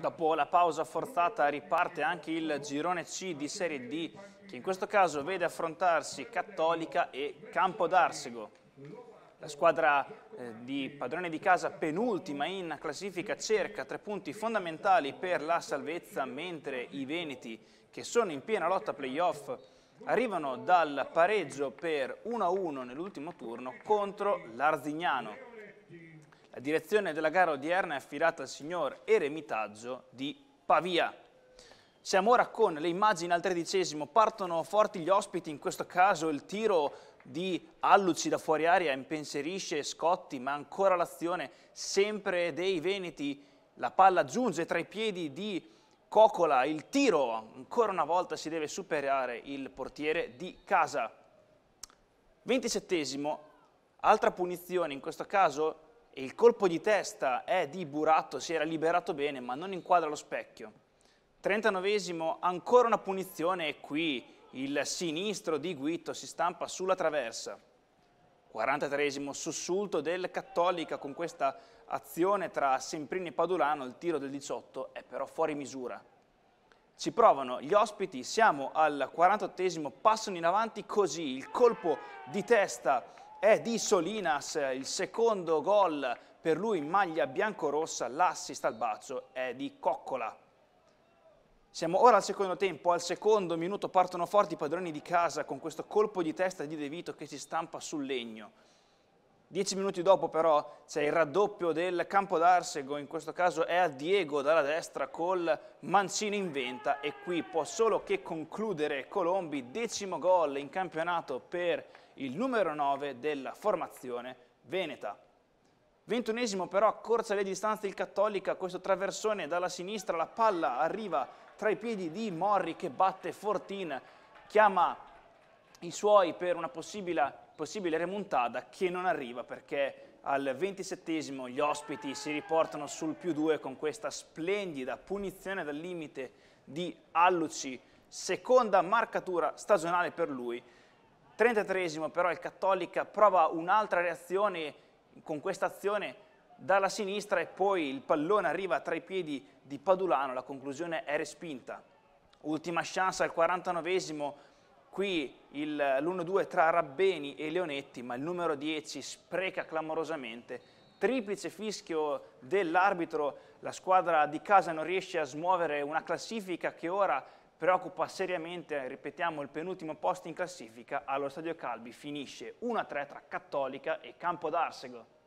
Dopo la pausa forzata riparte anche il girone C di Serie D, che in questo caso vede affrontarsi Cattolica e Campo d'Arsego. La squadra eh, di padrone di casa penultima in classifica cerca tre punti fondamentali per la salvezza, mentre i Veneti, che sono in piena lotta playoff, arrivano dal pareggio per 1-1 nell'ultimo turno contro l'Arzignano. La direzione della gara odierna è affidata al signor Eremitaggio di Pavia. Siamo ora con le immagini al tredicesimo, partono forti gli ospiti, in questo caso il tiro di Alluci da fuori aria impensierisce Scotti, ma ancora l'azione sempre dei Veneti, la palla giunge tra i piedi di Cocola, il tiro ancora una volta si deve superare il portiere di casa. 27 altra punizione, in questo caso il colpo di testa è di Buratto, si era liberato bene ma non inquadra lo specchio. 39esimo, ancora una punizione e qui il sinistro di Guito si stampa sulla traversa. 43esimo, sussulto del Cattolica con questa azione tra Semprini e Padulano, il tiro del 18 è però fuori misura. Ci provano gli ospiti, siamo al 48esimo, passano in avanti così, il colpo di testa è di Solinas, il secondo gol per lui in maglia biancorossa, l'assist al bacio è di Coccola. Siamo ora al secondo tempo, al secondo minuto partono forti i padroni di casa con questo colpo di testa di De Vito che si stampa sul legno. Dieci minuti dopo però c'è il raddoppio del campo d'Arsego, in questo caso è a Diego dalla destra col Mancini in venta. E qui può solo che concludere Colombi, decimo gol in campionato per il numero 9 della formazione veneta. Ventunesimo però accorcia le distanze il Cattolica, questo traversone dalla sinistra, la palla arriva tra i piedi di Morri che batte Fortin, chiama i suoi per una possibile, possibile remontata che non arriva perché al ventisettesimo gli ospiti si riportano sul più due con questa splendida punizione dal limite di Alluci, seconda marcatura stagionale per lui, 33esimo però il Cattolica prova un'altra reazione con questa azione dalla sinistra e poi il pallone arriva tra i piedi di Padulano, la conclusione è respinta. Ultima chance al 49esimo, qui l'1-2 tra Rabbeni e Leonetti, ma il numero 10 spreca clamorosamente. Triplice fischio dell'arbitro, la squadra di casa non riesce a smuovere una classifica che ora preoccupa seriamente, ripetiamo, il penultimo posto in classifica, allo Stadio Calbi finisce 1-3 tra Cattolica e Campo d'Arsego.